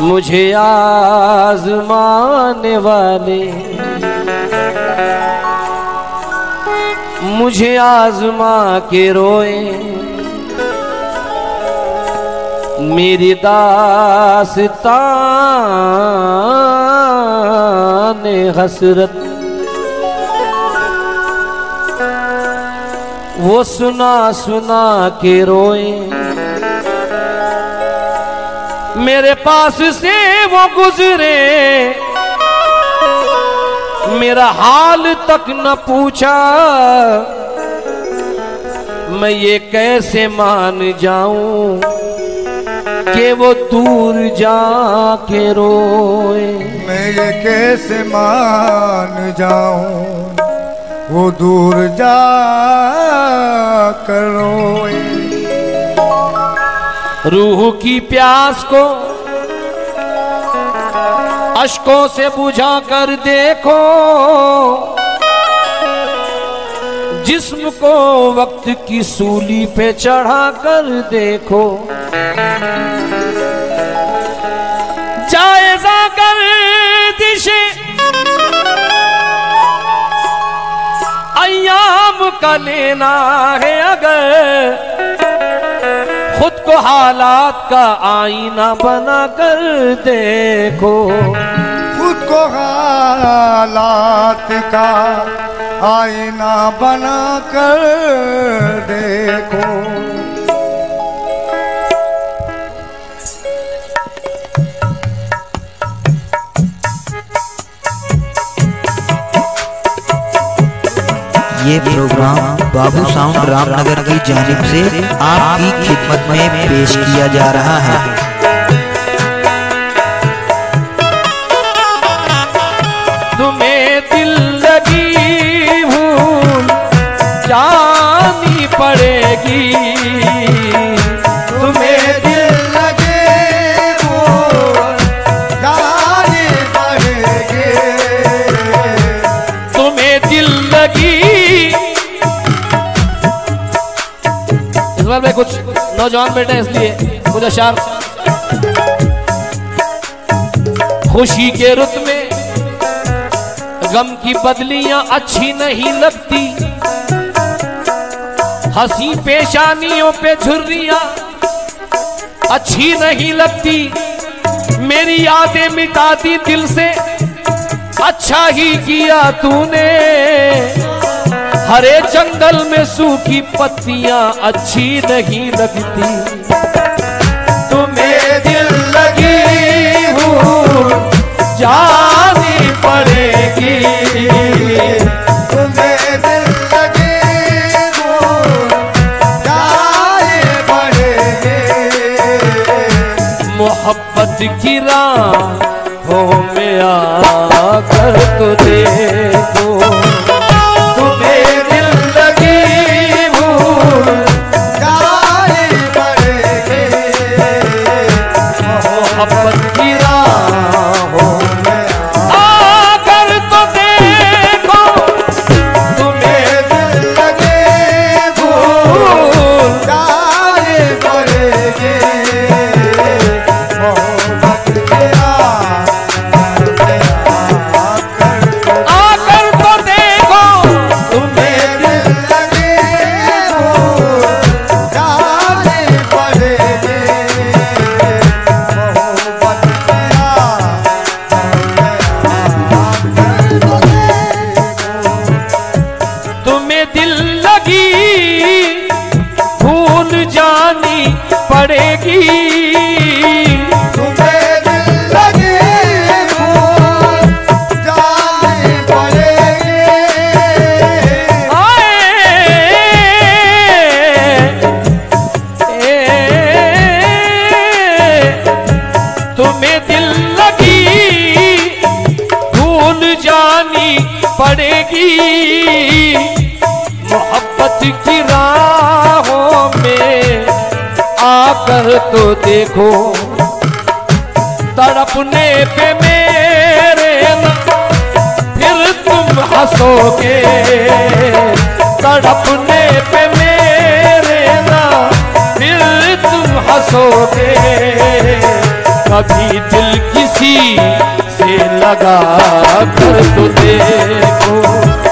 मुझे आजमाने वाले। मुझे आजमा के रोए। मेरी दास्तान हसरत। वो सुना सुना के रोए। मेरे पास से वो गुजरे। मेरा हाल तक न पूछा। मैं ये कैसे मान जाऊँ कि वो दूर जाके रोए? मैं ये कैसे मान जाऊँ, वो दूर जा करोए रूह की प्यास को अशकों से बुझा कर देखो। जिस्म को वक्त की सूली पे चढ़ा कर देखो। जायजा कर दिशे। अयाम का लेना है अगर खुद को हालात का आईना बना कर देखो। खुद को हालात का आईना बना कर देखो। ये प्रोग्राम बाबू साउंड रामनगर की जानिब से आपकी खिदमत में पेश किया जा रहा है। नौजवान बेटे इसलिए कुछ अशार खुशी के रुत में, गम की बदलियाँ अच्छी नहीं लगती। हँसी पेशानियों पे झुर्रियाँ अच्छी नहीं लगती। मेरी यादें मिटा दी दिल से अच्छा ही किया तूने। हरे जंगल में सूखी पत्तियाँ अच्छी नहीं लगती। तुम्हें दिल लगी हूँ, जानी पड़ेगी। तुम्हें दिल मोहब्बत की राहों में आकर तो देखो पड़ेगी आकर तो देखो। तड़पने पे मेरे न फिर तुम हंसोगे। तड़पने पे मेरे ना फिर तुम हंसोगे। कभी दिल किसी से लगा कर तो देखो।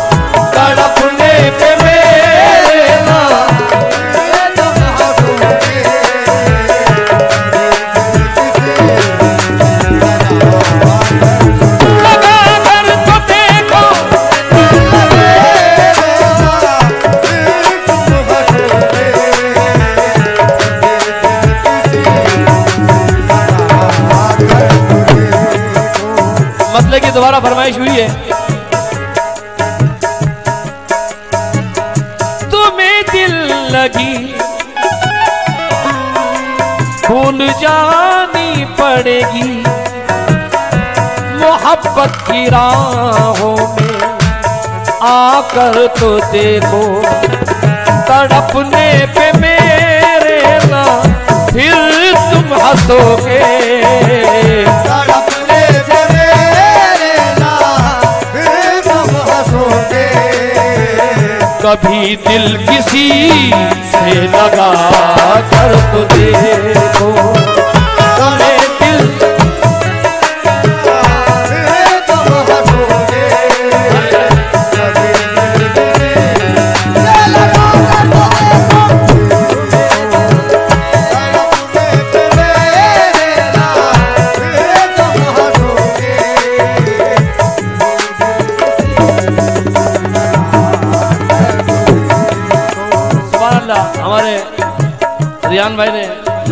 दोबारा फरमाइश हुई है। तुम्हें दिल लगी भूल जानी पड़ेगी, मोहब्बत की राहों में आकर तो देखो, तड़पने पे मेरे ना, फिर तुम हंसोगे। कभी दिल किसी से लगा कर तो देखो।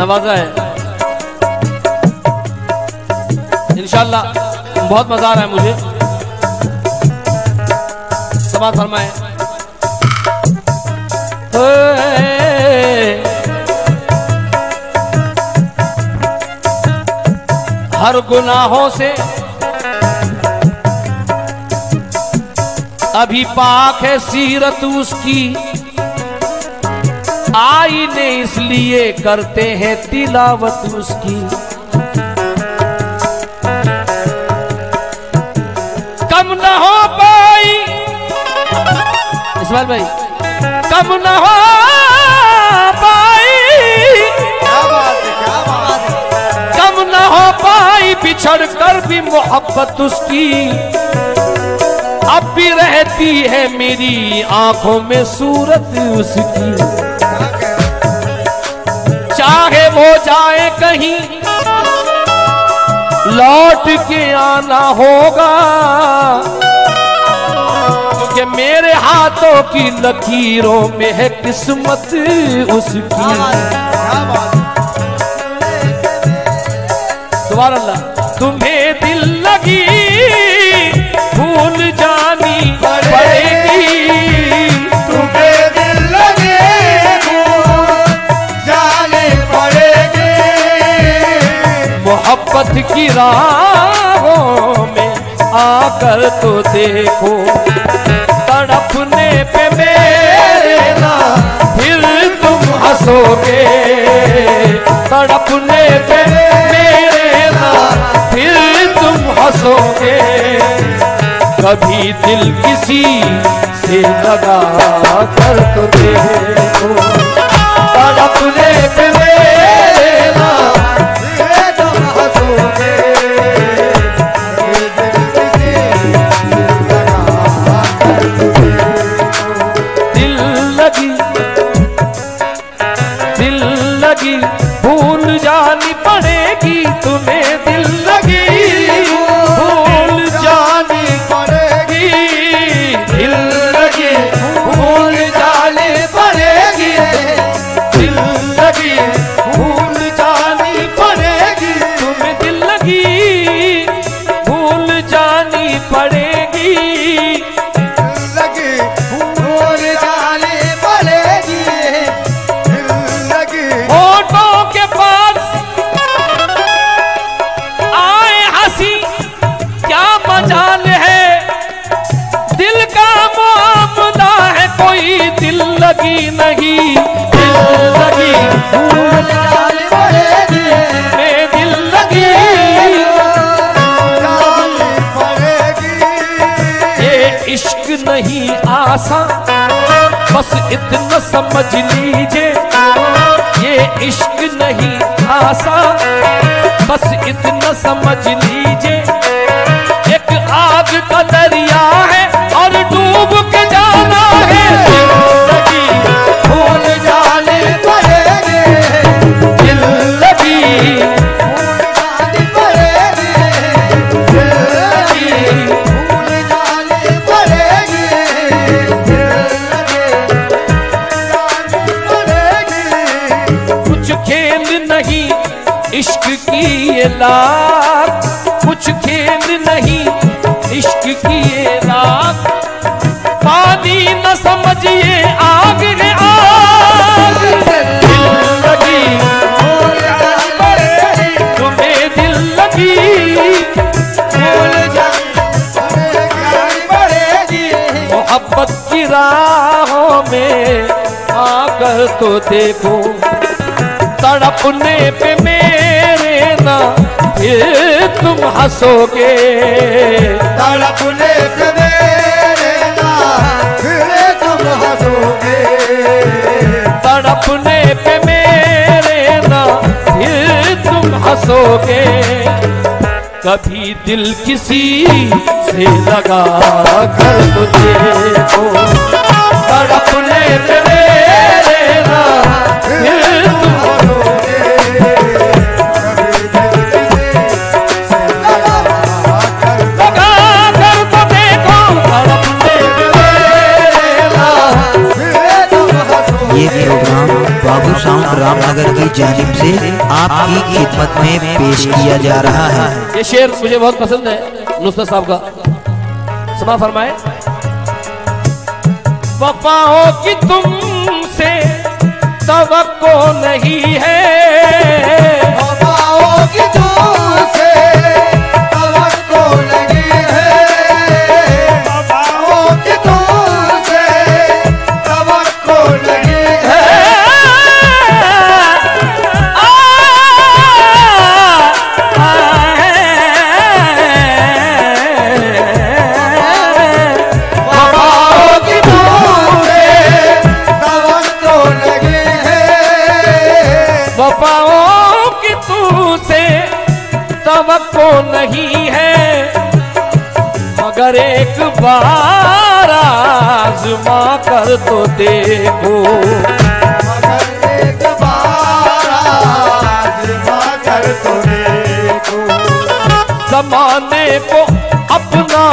नवाजा है। इंशाल्लाह, बहुत मज़ा आ रहा है मुझे। समाज फरमाए। हर गुनाहों से अभी पाक है सीरत उसकी। आईने इसलिए करते हैं तिलावत उसकी। कम न हो पाई। इस्माइल भाई कम न हो पाई। क्या बात क्या बात कम न हो पाई बिछड़ कर भी मोहब्बत उसकी। अब भी रहती है मेरी आँखों में सूरत उसकी। चाहे वो जाए कहीं लौट के आना होगा। क्योंकि मेरे हाथों की लकीरों में है किस्मत उसकी। क्या तो देखो, तड़पने पे मेरे ना फिर तुम हंसोगे। तड़पने पे मेरे ना फिर तुम हंसोगे। कभी दिल किसी से लगा कर तो देखो, तड़पने पे समझ लीजिए मोहब्बत की राहों में आकर तो देखो। तड़पने पे मेरे ना फिर तुम हंसोगे। तड़पने से मेरे ना फिर तुम हंसोगे। तड़पने पे मेरे ना फिर तुम हंसोगे। कभी दिल किसी से लगा कर तो देखो तड़पने पे आपकी खिदमत में पेश किया जा रहा है। ये शेर मुझे बहुत पसंद है, नुसरत साहब का। समा फरमाए। वफाओं की तुमसे तवक्को नहीं है। एक बार आजमा कर तो देखो। जमाने को अपना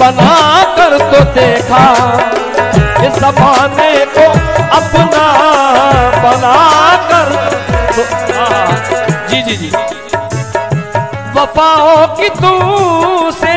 बना कर तो देखा। इस जमाने को अपना बना कर तो जी जी जी। वफाओं की तू से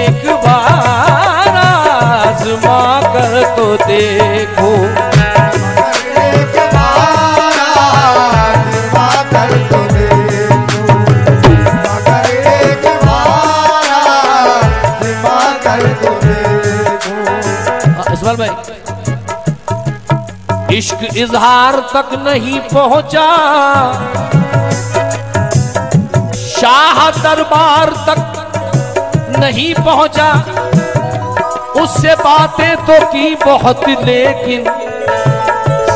कर तो देखो। इश्क इजहार तक नहीं पहुँचा। शाह दरबार तक नहीं पहुँचा। उससे बातें तो की बहुत, लेकिन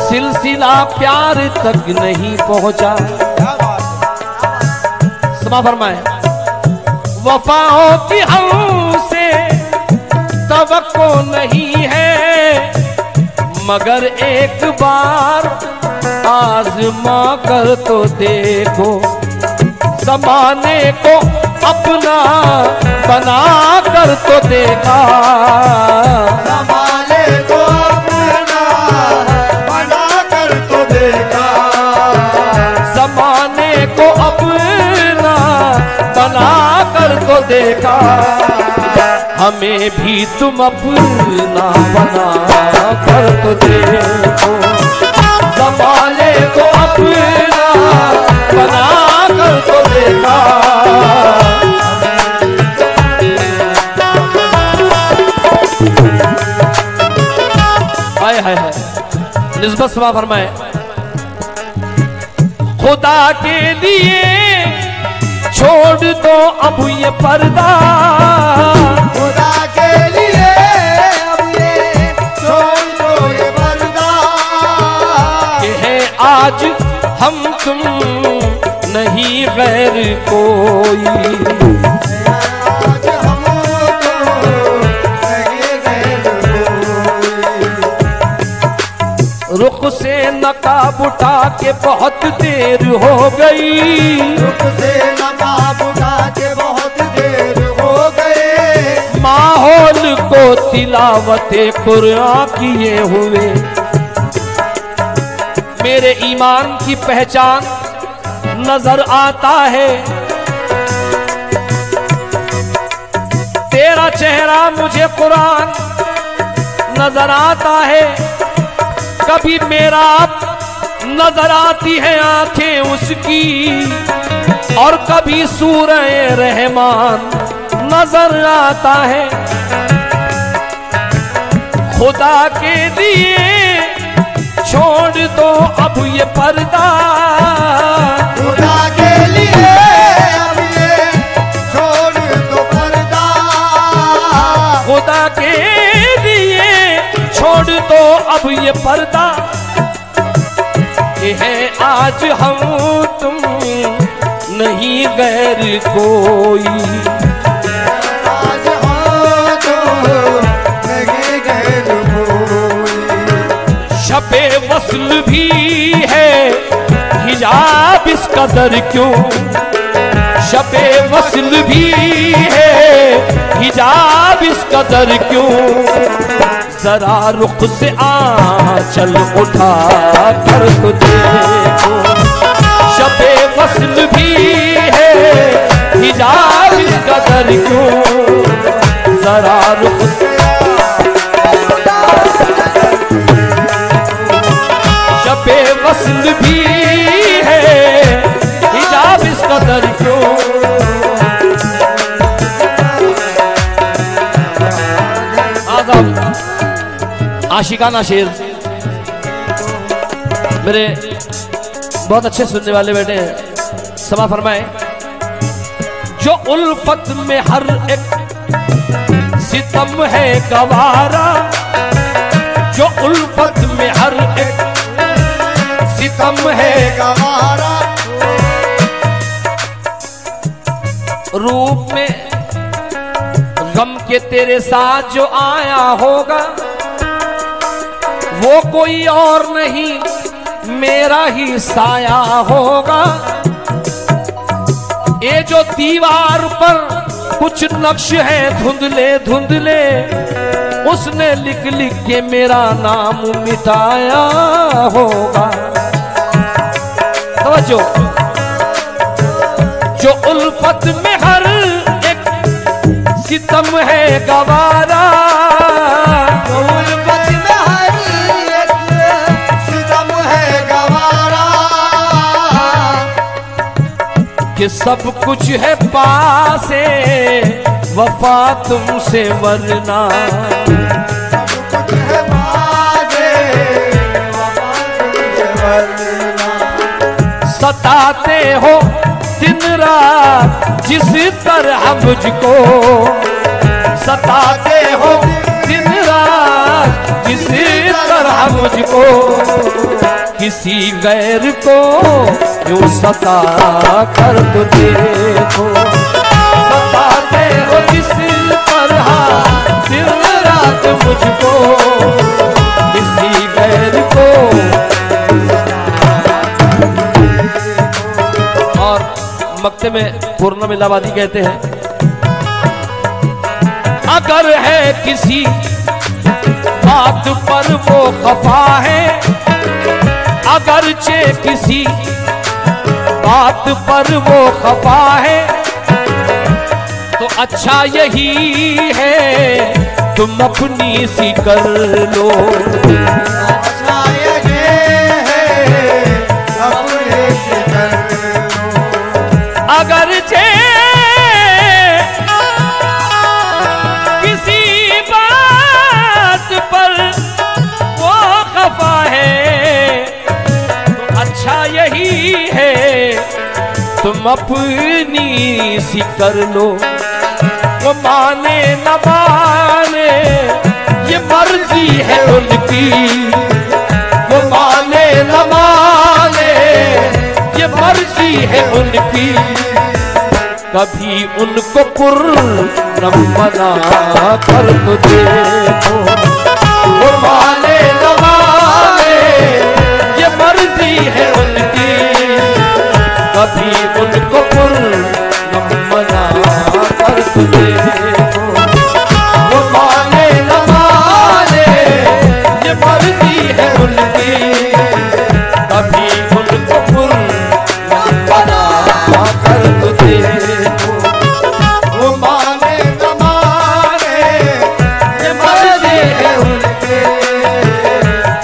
सिलसिला प्यार तक नहीं पहुँचा। समा फरमाए। वफाओं की हमसे तवक्को नहीं है, मगर एक बार आजमा कर तो देखो, जमाने को अपना बना कर तो देखा। संभाले को अपना बना कर तो देखा। जमाने को अपना बना कर तो देखा। हमें भी तुम अपना बना कर तो देखो। जमाने को अपना निस्बत समा फरमाए। खुदा के लिए छोड़ दो अब ये पर्दा। खुदा के लिए अब ये छोड़ दो ये पर्दा। है आज हम तुम नहीं गैर कोई। आज हम रुख से नकाब उठा के बहुत देर हो गई। रुख से नकाब उठा के बहुत देर हो गए। माहौल को तिलावत कुरान किए हुए। मेरे ईमान की पहचान नज़र आता है। तेरा चेहरा मुझे कुरान नज़र आता है। कभी मेरा नज़र आती है आँखें उसकी, और कभी सूरह रहमान नज़र आता है। खुदा के लिए छोड़ दो अब ये पर्दा। खुदा के लिए ये पर्दा ये है आज हम तुम नहीं गैर कोई। आज हाँ तो गए कोई। शबे वसल भी है हिजाब इस कदर क्यों? शबे वसल भी है हिजाब इस कदर क्यों? जरा रुख से आ चल उठा कर तो शबे वसल भी है हिजाब इस कदर क्यों? जरा रुख शबे वसल भी आशिकाना शेर। मेरे बहुत अच्छे सुनने वाले बेटे हैं। समा फरमाए, जो उल्फत में हर एक सितम है गवारा, जो उल्फत में हर एक सितम है गवारा, रूप में गम के तेरे साथ जो आया होगा वो कोई और नहीं, मेरा ही साया होगा। ये जो दीवार पर कुछ नक्श है धुंधले धुंधले, उसने लिख लिख के मेरा नाम मिटाया होगा। समझो जो उल्फत में हर एक सितम है गवारा कि सब कुछ है पासे, वफा तुमसे वरना। सताते हो दिन रात जिस तरह मुझको। सताते हो दिन रात जिस तरह मुझको। किसी गैर को यूँ सता कर तो? देखो सताते हो जिस तरह? दिन रात मुझको। किसी गैर को। और मक्ते में पूर्णम इलाहाबादी कहते हैं, अगर है किसी बात पर वो खफा है अगरचे किसी बात पर वो खफा है तो अच्छा यही है तुम अपनी सी कर लो। अच्छा है अपने से कर लो। अगर जे अपनी सी कर लो। वो माने न माने, ये मर्ज़ी है उनकी। वो माने न माने, ये मर्ज़ी है उनकी। कभी उनको पूर्ण बना कर तो देखो। वो माने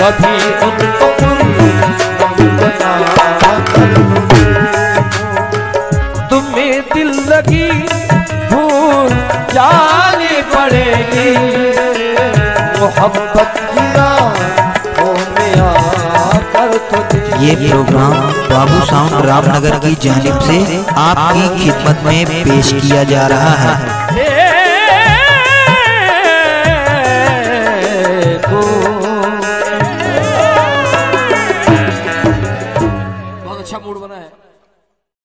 कभी उनको तुम्हें दिल लगी भूल जानी पड़ेगी। मोहब्बत तो। ये प्रोग्राम बाबू साउंड रामनगर की जानिब से आपकी खिदमत में पेश किया जा रहा है।